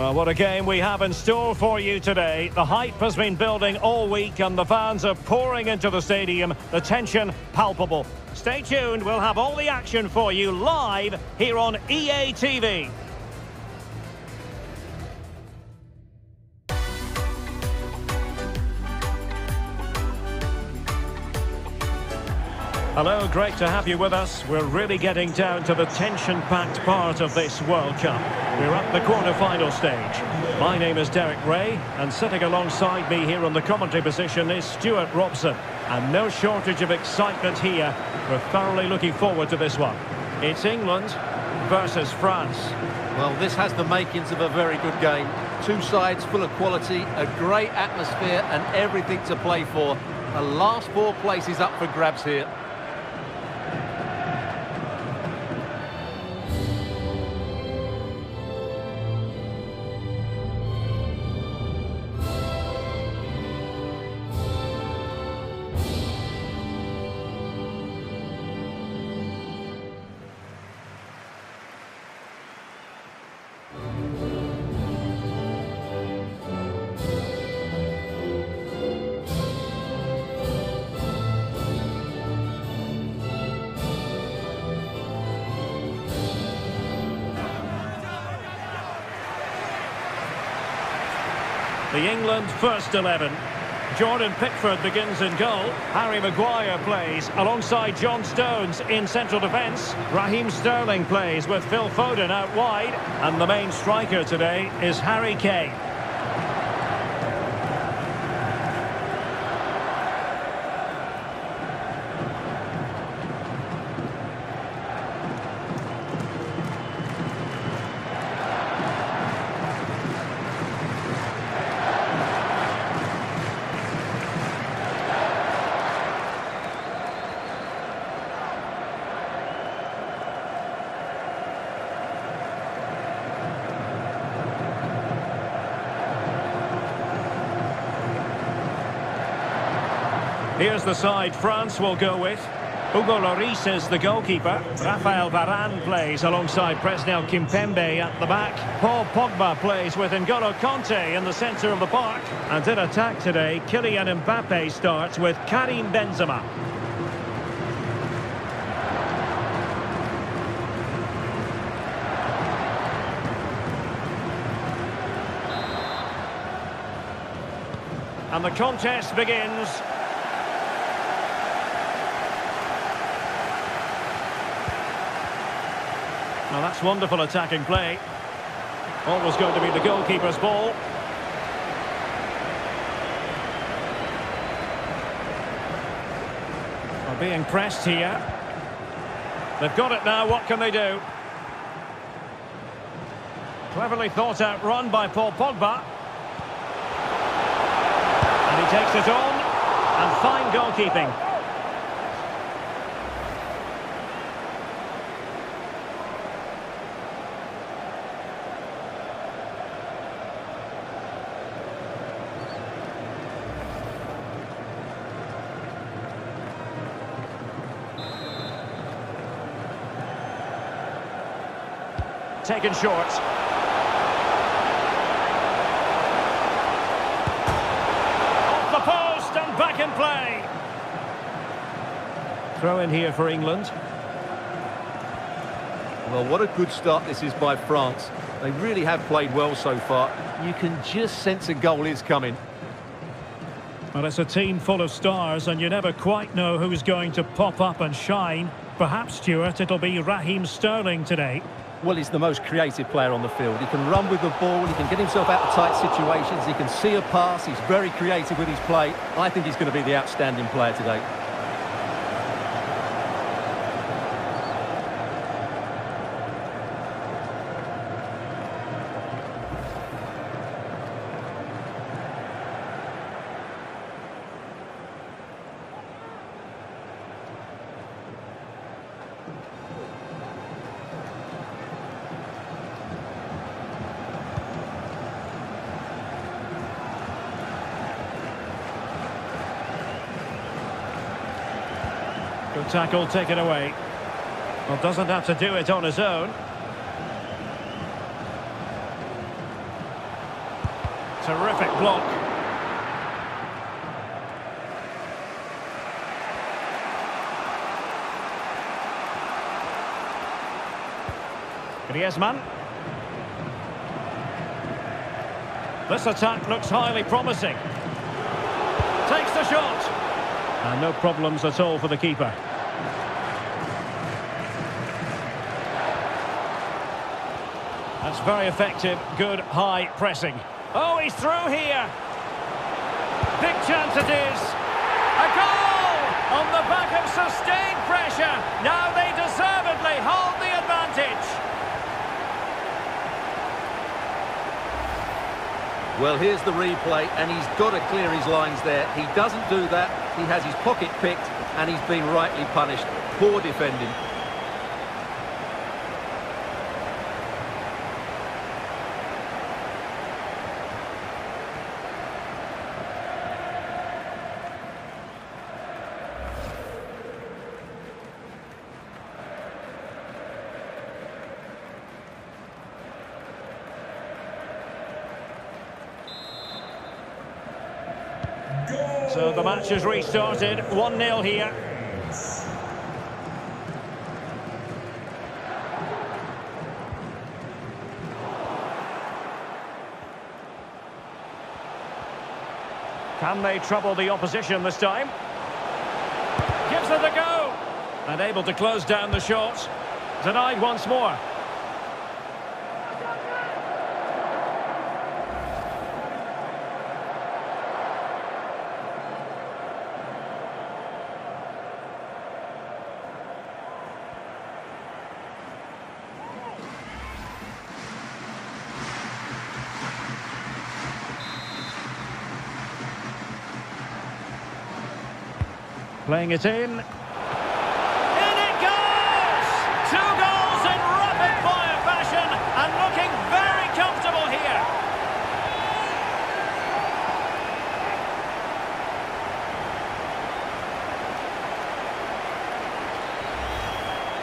Well, what a game we have in store for you today. The hype has been building all week and the fans are pouring into the stadium. The tension palpable. Stay tuned, we'll have all the action for you live here on EA TV. Hello, great to have you with us. We're really getting down to the tension-packed part of this World Cup. We're at the quarter-final stage. My name is Derek Ray, and sitting alongside me here on the commentary position is Stewart Robson. And no shortage of excitement here. We're thoroughly looking forward to this one. It's England versus France. Well, this has the makings of a very good game. Two sides full of quality, a great atmosphere and everything to play for. The last four places up for grabs here. The England first 11. Jordan Pickford begins in goal. Harry Maguire plays alongside John Stones in central defence. Raheem Sterling plays with Phil Foden out wide. And the main striker today is Harry Kane. Here's the side France will go with. Hugo Lloris is the goalkeeper. Rafael Varane plays alongside Presnel Kimpembe at the back. Paul Pogba plays with N'Golo Kanté in the centre of the park. And in attack today, Kylian Mbappe starts with Karim Benzema. And the contest begins. Well, that's wonderful attacking play. Always going to be the goalkeeper's ball. Are being pressed here. They've got it now, what can they do? Cleverly thought out run by Paul Pogba. And he takes it on. And fine goalkeeping. Taken short. Off the post and back in play. Throw in here for England. Well, what a good start this is by France. They really have played well so far. You can just sense a goal is coming. Well, it's a team full of stars, and you never quite know who's going to pop up and shine. Perhaps, Stuart, it'll be Raheem Sterling today. Well, he's the most creative player on the field. He can run with the ball, he can get himself out of tight situations, he can see a pass, he's very creative with his play. I think he's going to be the outstanding player today. Tackle taken away. Well, doesn't have to do it on his own. Terrific block. Griezmann. This attack looks highly promising. Takes the shot. And no problems at all for the keeper. That's very effective. Good high pressing. Oh, he's through here. Big chance it is. A goal on the back of sustained pressure. Now they deservedly hold the advantage. Well, here's the replay, and he's got to clear his lines there. He doesn't do that. He has his pocket picked, and he's been rightly punished. Poor defending. So the match has restarted. 1-0 here. Can they trouble the opposition this time? Gives it a go. And able to close down the shot. Denied once more. Playing it in. In it goes! Two goals in rapid-fire fashion and looking very comfortable here.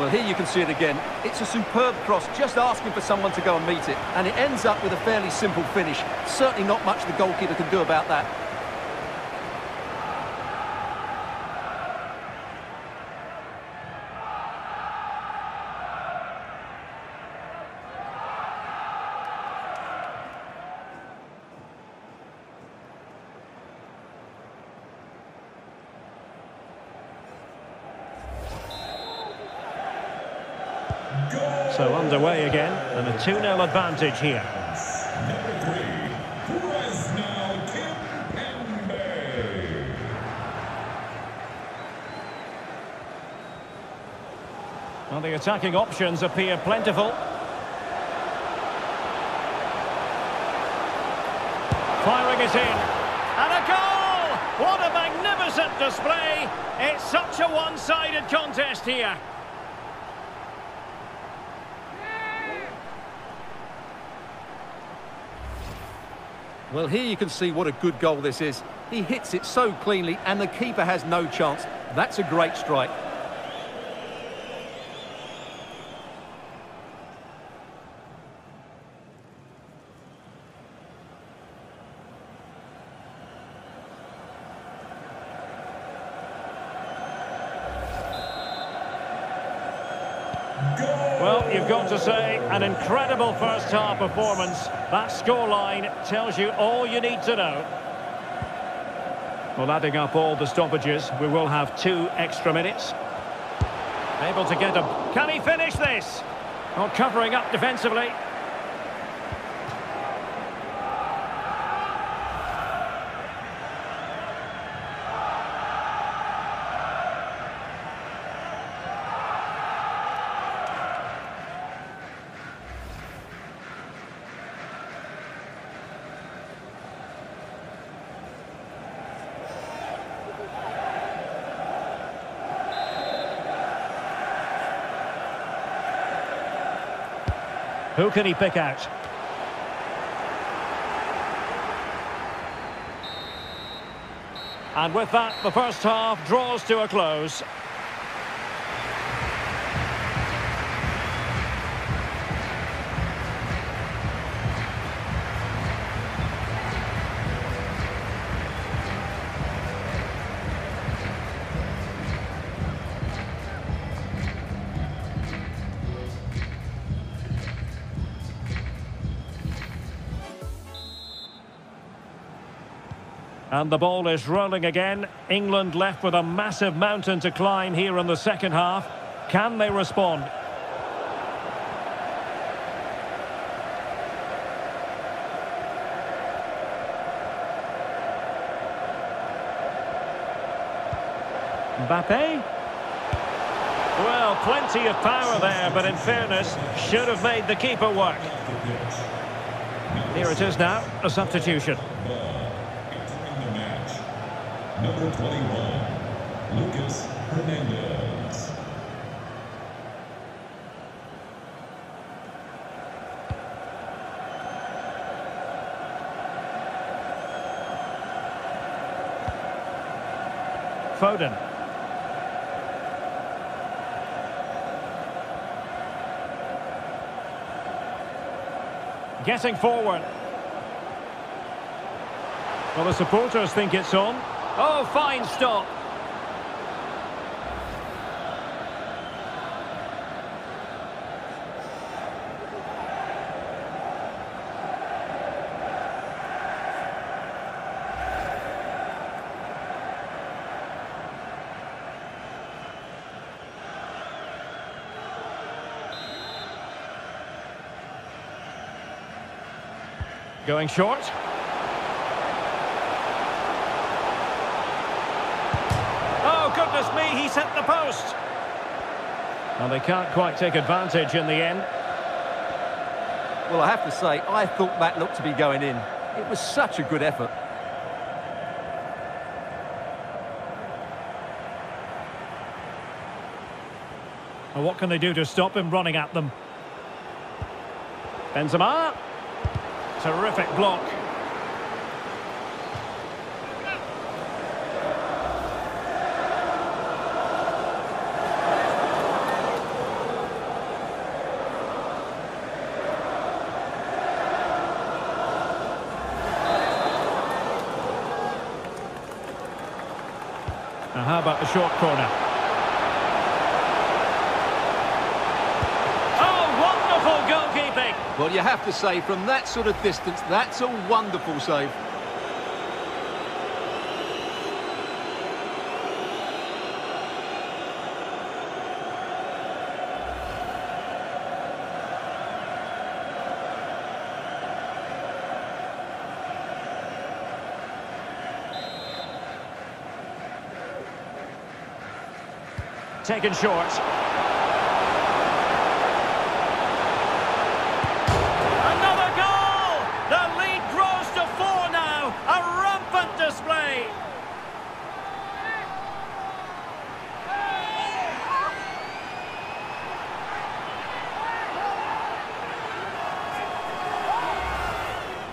Well, here you can see it again. It's a superb cross, just asking for someone to go and meet it. And it ends up with a fairly simple finish. Certainly not much the goalkeeper can do about that. So underway again, and a 2-0 advantage here. Well, the attacking options appear plentiful. Firing it in. And a goal! What a magnificent display! It's such a one-sided contest here. Well, here you can see what a good goal this is. He hits it so cleanly, and the keeper has no chance. That's a great strike. Well, you've got to say, an incredible first-half performance. That scoreline tells you all you need to know. Well, adding up all the stoppages, we will have two extra minutes. Able to get him. Can he finish this? Not covering up defensively. Who can he pick out? And with that, the first half draws to a close. And the ball is rolling again. England left with a massive mountain to climb here in the second half. Can they respond? Mbappe. Well, plenty of power there, but in fairness, should have made the keeper work. Here it is now, a substitution. Number 21, Lucas Hernandez. Foden. Getting forward. Well, the supporters think it's on. Oh, fine stop. Going short. Oh, goodness me, he's hit the post. And they can't quite take advantage in the end. Well, I have to say, I thought that looked to be going in. It was such a good effort. Well, what can they do to stop him running at them? Benzema. Terrific block. How about the short corner? Oh, wonderful goalkeeping! Well, you have to say, from that sort of distance, that's a wonderful save. Taken short. Another goal! The lead grows to four now. A rampant display.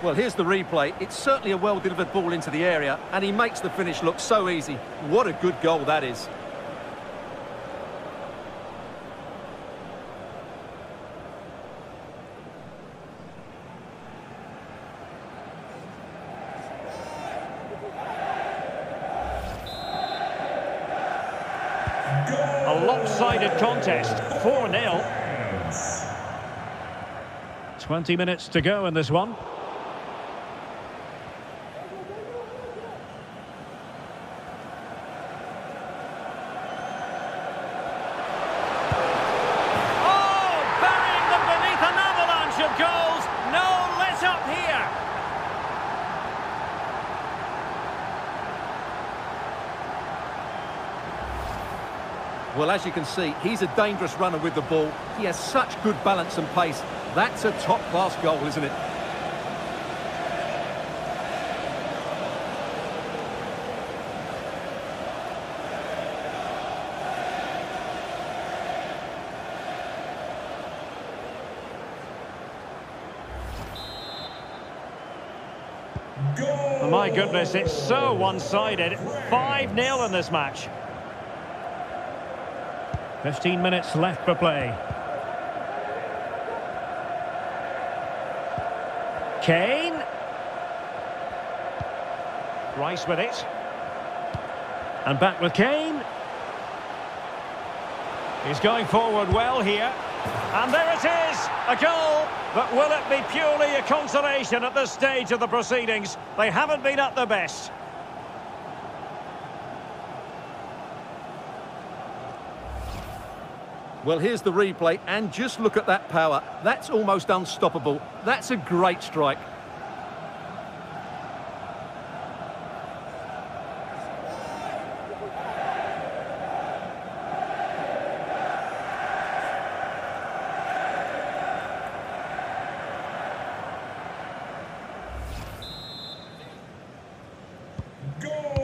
Well, here's the replay. It's certainly a well-delivered ball into the area, and he makes the finish look so easy. What a good goal that is. A contest. 4-0. 20 minutes to go in this one. Oh, burying them beneath an avalanche of goals. No let up here. Well, as you can see, he's a dangerous runner with the ball. He has such good balance and pace. That's a top-class goal, isn't it? Oh, my goodness, it's so one-sided. 5-0 in this match. 15 minutes left for play. Kane. Rice with it. And back with Kane. He's going forward well here. And there it is, a goal. But will it be purely a consolation at this stage of the proceedings? They haven't been at their best. Well, here's the replay, and just look at that power. That's almost unstoppable. That's a great strike.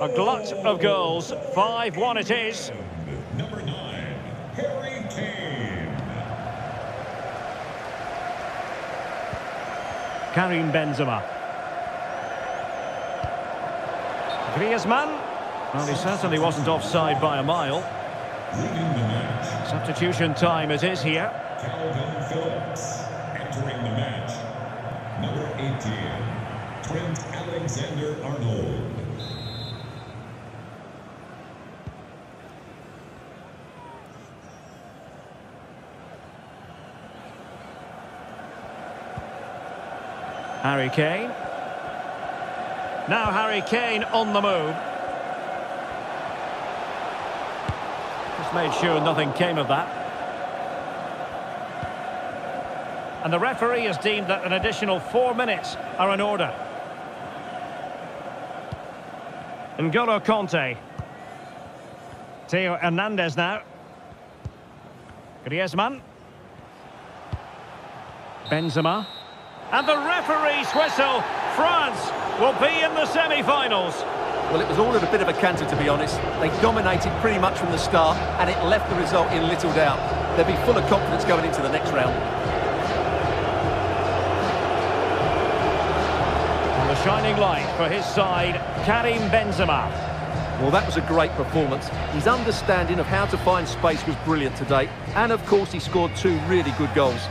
A glut of goals. 5-1 it is. Number nine, Harry Kane. Karim Benzema. Griezmann. Well, he certainly wasn't offside by a mile. Substitution time it is here. Kalvin Phillips. Entering the match, number 18, Trent Alexander-Arnold. Harry Kane. Now Harry Kane on the move. Just made sure nothing came of that. And the referee has deemed that an additional four minutes are in order. N'Golo Kanté. Theo Hernandez now. Griezmann. Benzema. And the referee's whistle. France will be in the semi-finals. Well, it was all in a bit of a canter, to be honest. They dominated pretty much from the start, and it left the result in little doubt. They'll be full of confidence going into the next round. And the shining light for his side, Karim Benzema. Well, that was a great performance. His understanding of how to find space was brilliant today. And, of course, he scored two really good goals.